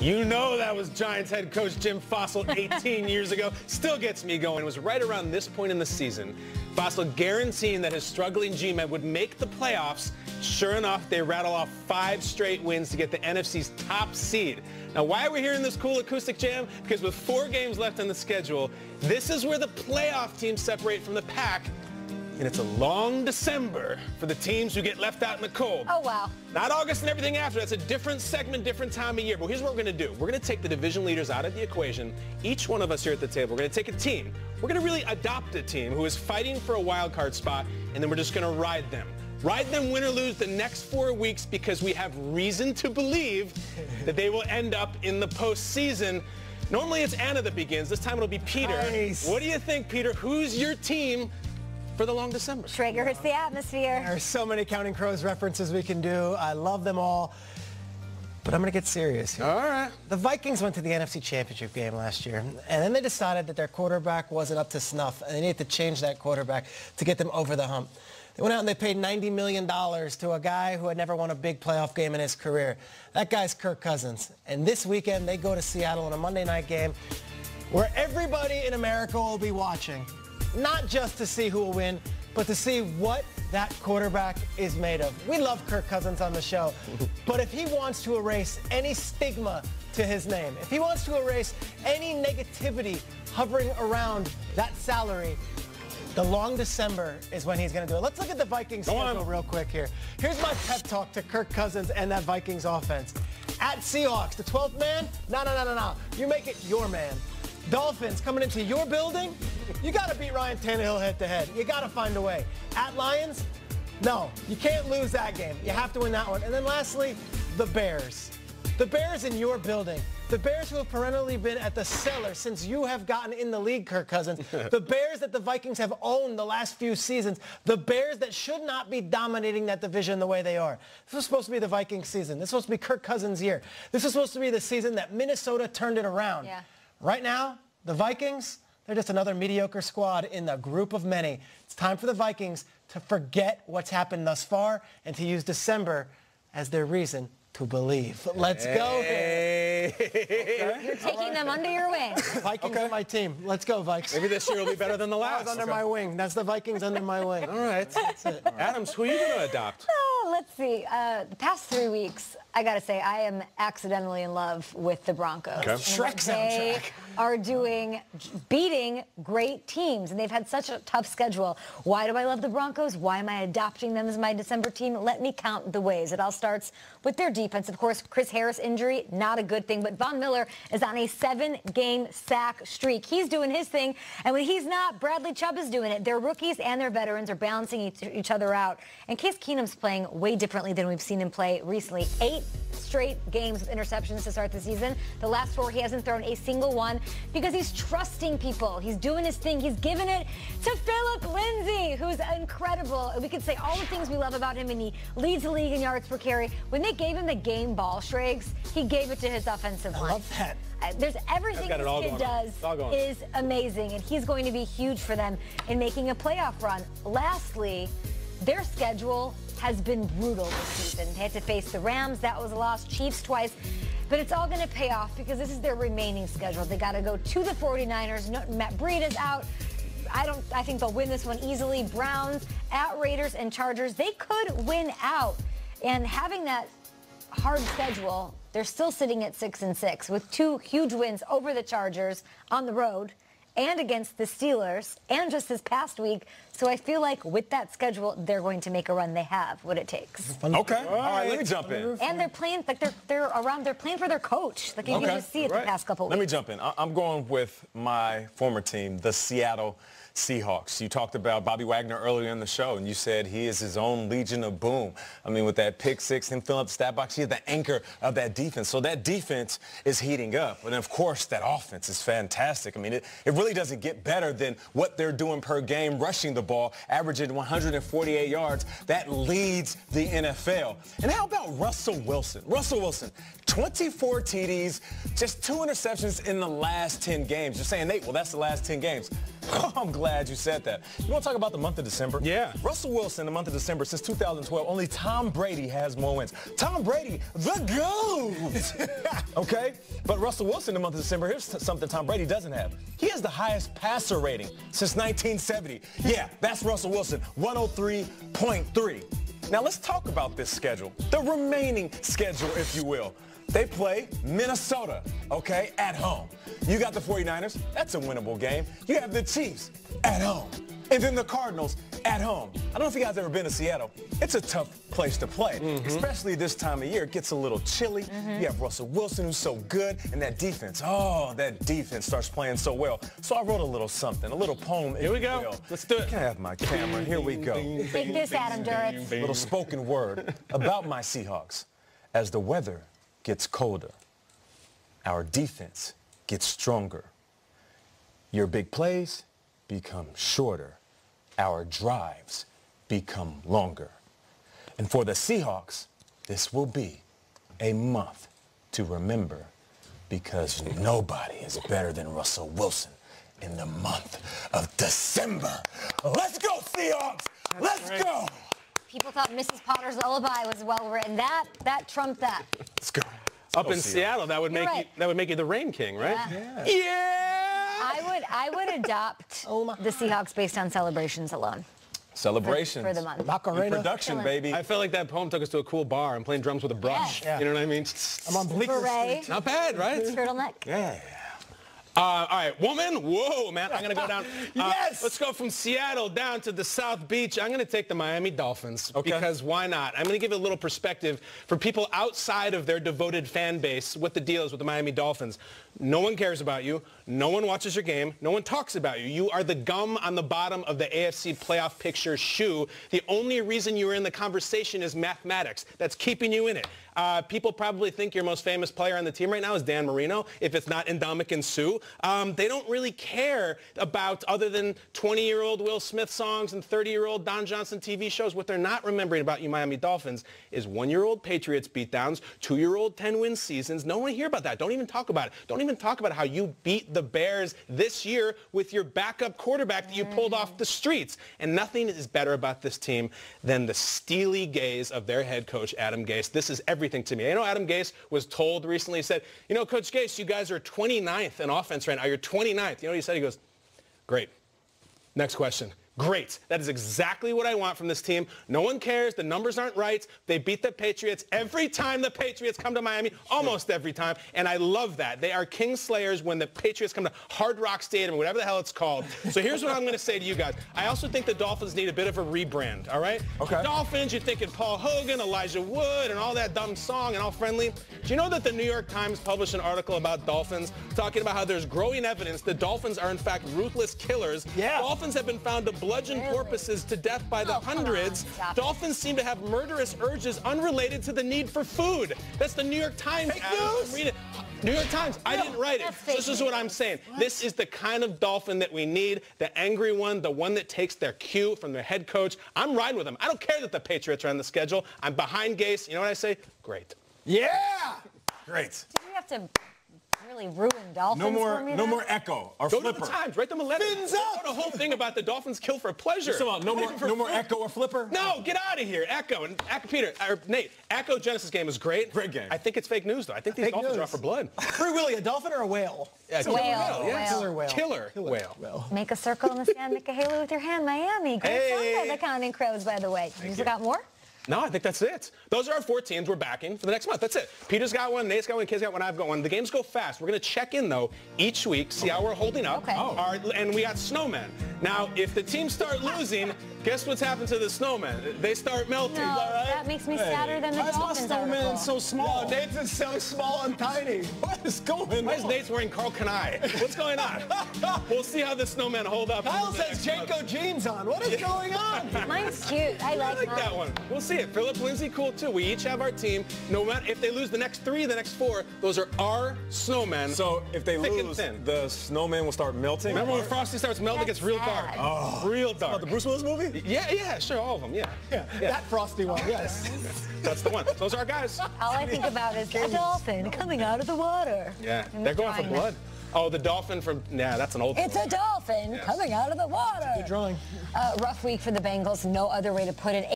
You know that was Giants head coach Jim Fassel 18 years ago. Still gets me going. It was right around this point in the season. Fassel guaranteeing that his struggling G-Men would make the playoffs. Sure enough, they rattle off five straight wins to get the NFC's top seed. Now, why are we hearing this cool acoustic jam? Because with four games left on the schedule, this is where the playoff teams separate from the pack and it's a long December for the teams who get left out in the cold. Oh, wow. Not August and everything after. That's a different segment, different time of year. But here's what we're going to do. We're going to take the division leaders out of the equation. Each one of us here at the table, we're going to take a team. We're going to really adopt a team who is fighting for a wild card spot, and then we're just going to ride them. Ride them win or lose the next four weeks because we have reason to believe that they will end up in the postseason. Normally it's Anna that begins. This time it'll be Peter. Nice. What do you think, Peter? Who's your team for the long December. Schrager hits the atmosphere. There are so many Counting Crows references we can do. I love them all. But I'm going to get serious here. All right. The Vikings went to the NFC Championship game last year, and then they decided that their quarterback wasn't up to snuff, and they needed to change that quarterback to get them over the hump. They went out and they paid $90 million to a guy who had never won a big playoff game in his career. That guy's Kirk Cousins. And this weekend, they go to Seattle in a Monday night game where everybody in America will be watching not just to see who will win, but to see what that quarterback is made of. We love Kirk Cousins on the show, but if he wants to erase any stigma to his name, if he wants to erase any negativity hovering around that salary, the long December is when he's going to do it. Let's look at the Vikings Go schedule on. real quick here. Here's my pep talk to Kirk Cousins and that Vikings offense. At Seahawks, the 12th man? No, no, no, no, no. You make it your man. Dolphins coming into your building, you got to beat Ryan Tannehill head to head. You got to find a way. At Lions, no, you can't lose that game. You have to win that one. And then lastly, the Bears. The Bears in your building. The Bears who have perennially been at the cellar since you have gotten in the league, Kirk Cousins. the Bears that the Vikings have owned the last few seasons. The Bears that should not be dominating that division the way they are. This was supposed to be the Vikings season. This was supposed to be Kirk Cousins' year. This was supposed to be the season that Minnesota turned it around. Yeah. Right now, the Vikings, they're just another mediocre squad in the group of many. It's time for the Vikings to forget what's happened thus far and to use December as their reason to believe. Let's go. You're taking them under your wing. Vikings are my team. Let's go, Vikes. Maybe this year will be better than the I last. was under my wing. That's the Vikings under my wing. All right. That's it. Adams, who are you going to adopt? Oh, let's see. Uh, the past three weeks, I got to say, I am accidentally in love with the Broncos. Okay. And Shrek what They soundtrack. Are doing, beating great teams, and they've had such a tough schedule. Why do I love the Broncos? Why am I adopting them as my December team? Let me count the ways. It all starts with their defense. Of course, Chris Harris injury, not a good thing, but Von Miller is on a seven-game sack streak. He's doing his thing, and when he's not, Bradley Chubb is doing it. Their rookies and their veterans are balancing each, each other out. And Case Keenum's playing way differently than we've seen him play recently. Eight straight games with interceptions to start the season. The last four, he hasn't thrown a single one because he's trusting people. He's doing his thing. He's giving it to Philip Lindsay, who's incredible. We could say all the things we love about him, and he leads the league in yards per carry. When they gave him the game ball, Shrags, he gave it to his offensive line. love that. Uh, There's everything this kid does It's all going on. is amazing, and he's going to be huge for them in making a playoff run. Lastly, their schedule has been brutal this season. They had to face the Rams, that was a loss, Chiefs twice. But it's all going to pay off because this is their remaining schedule. They got to go to the 49ers. No, Matt Breida's out. I don't. I think they'll win this one easily. Browns at Raiders and Chargers. They could win out. And having that hard schedule, they're still sitting at six and six with two huge wins over the Chargers on the road and against the Steelers and just this past week. So I feel like with that schedule, they're going to make a run. They have what it takes. Okay. All right, let me jump in. And they're playing like they're they're around. They're playing for their coach. Like you can just see it the past couple Let me jump in. I'm going with my former team, the Seattle Seahawks. You talked about Bobby Wagner earlier in the show, and you said he is his own Legion of Boom. I mean, with that pick six, filling up stat box, he is the anchor of that defense. So that defense is heating up. And of course, that offense is fantastic. I mean, it, it really doesn't get better than what they're doing per game, rushing the ball, averaging 148 yards. That leads the NFL. And how about Russell Wilson? Russell Wilson, 24 TDs, just two interceptions in the last 10 games. You're saying, Nate, well, that's the last 10 games. I'm glad you said that. You want to talk about the month of December? Yeah. Russell Wilson, the month of December, since 2012, only Tom Brady has more wins. Tom Brady, the GOAT! okay? But Russell Wilson, the month of December, here's something Tom Brady doesn't have. He has the highest passer rating since 1970. Yeah, that's Russell Wilson, 103.3. Now let's talk about this schedule, the remaining schedule, if you will. They play Minnesota, okay, at home. You got the 49ers. That's a winnable game. You have the Chiefs at home. And then the Cardinals at home. I don't know if you guys ever been to Seattle. It's a tough place to play, mm-hmm. especially this time of year. It gets a little chilly. Mm-hmm. You have Russell Wilson, who's so good, and that defense. Oh, that defense starts playing so well. So I wrote a little something, a little poem. Here we go. Will. Let's do it. Can I have my camera? Here we go. Take this, Adam Duritz. Little spoken word about my Seahawks. As the weather gets colder, our defense gets stronger. Your big plays become shorter. Our drives become longer. And for the Seahawks, this will be a month to remember because nobody is better than Russell Wilson in the month of December. Let's go, Seahawks! Let's go! People thought Mrs. Potter's lullaby was well written. That that trumped that. Let's go. Let's Up go in Seattle, that would You're make right. you that would make you the Rain King, right? Yeah. yeah. I would I would adopt Oh, my. the Seahawks based on celebrations alone Celebrations. for the month. Macarena. Production, Chilling. baby. I felt like that poem took us to a cool bar and playing drums with a brush. Yeah. You know what I mean? I'm on Bleecker Street. Not bad, right? turtleneck. Yeah. Uh, all right, woman. Whoa, man. I'm going to go down. Uh, Yes! Let's go from Seattle down to the South Beach. I'm going to take the Miami Dolphins. Okay. Because why not? I'm going to give a little perspective for people outside of their devoted fan base what the deal is with the Miami Dolphins. No one cares about you. No one watches your game. No one talks about you. You are the gum on the bottom of the AFC playoff picture shoe. The only reason you're in the conversation is mathematics. That's keeping you in it. Uh, people probably think your most famous player on the team right now is Dan Marino. If it's not Ndamukong Suh, um, they don't really care about other than 20-year-old Will Smith songs and 30-year-old Don Johnson TV shows. What they're not remembering about you Miami Dolphins is one-year-old Patriots beatdowns, two-year-old 10-win seasons. No one hear about that. Don't even talk about it. Don't even talk about how you beat the Bears this year with your backup quarterback that you pulled off the streets. And nothing is better about this team than the steely gaze of their head coach, Adam Gase. This is everything to me. I know Adam Gase was told recently, he said, you know, Coach Gase, you guys are 29th in offense right now. You're 29th. You know what he said? He goes, great. Next question. Great. That is exactly what I want from this team. No one cares. The numbers aren't right. They beat the Patriots every time the Patriots come to Miami, almost every time. And I love that. They are king slayers when the Patriots come to Hard Rock Stadium, or whatever the hell it's called. So here's what I'm going to say to you guys. I also think the Dolphins need a bit of a rebrand, all right? Okay. Dolphins, you're thinking Paul Hogan, Elijah Wood, and all that dumb song and all friendly. Do you know that the New York Times published an article about dolphins talking about how there's growing evidence that dolphins are in fact ruthless killers? Yeah. Dolphins have been found to bludgeon Really? porpoises to death by the Oh, come on. hundreds. It. Dolphins seem to have murderous urges unrelated to the need for food. That's the New York Times. Fake news. Read it. New York Times. I didn't write it. So this is what I'm saying. This is the kind of dolphin that we need. The angry one, the one that takes their cue from their head coach. I'm riding with them. I don't care that the Patriots are on the schedule. I'm behind Gase. You know what I say? Great. Yeah! Great. Did you have to really ruin Dolphins No more, for me? no though? more Ecco or Go flipper. to the Times. Write them a letter. Fins up. wrote a whole thing about the Dolphins kill for pleasure. So, uh, no more, For no more Ecco or flipper. No, get out of here. Ecco and Ecco, Peter or Nate. Ecco Genesis game is great. Great game. I think it's fake news though. I think these Fake Dolphins news. are out for blood. Free Willy, a dolphin or a whale? Yeah, Whale, killer whale. Killer whale. Killer whale. Whale. Make a circle in the sand, make a halo with your hand. Miami. Great Hey. song by the Counting Crows, by the way. You got more? No, I think that's it. Those are our four teams we're backing for the next month. That's it. Peter's got one, Nate's got one, Kid's got one, I've got one. The games go fast. We're going to check in, though, each week, see how we're holding up. Okay. Oh. Our- and we got snowmen. Now, if the teams start losing, guess what's happened to the snowmen? They start melting. No, All right? that makes me sadder than the Why is my Dolphins snowman article. so small? Oh, Nate's is so small and tiny. What is going Why is on? Nate's wearing Karl Kani? What's going on? we'll see how the snowmen hold up. Kyle in the says. JNCO jeans on. What is going on? Mine's cute. I I like, like mine. that one. We'll see it. Philip Lindsay, cool too. We each have our team. No matter if they lose the next three, the next four, those are our snowmen. So if they Thick and lose, the snowman will start melting. Remember when Frosty starts melting, it gets real dark. bad. Real dark. Oh, the Bruce Willis movie? Yeah, yeah, sure, all of them, yeah. Yeah, that frosty one, yes. That's the one. Those are our guys. All I think about is a dolphin coming out of the water. Yeah, And they're going for drawing blood. Oh, the dolphin from, yeah, that's an old It's a dolphin Yes. coming out of the water. Good drawing. Uh, rough week for the Bengals. No other way to put it.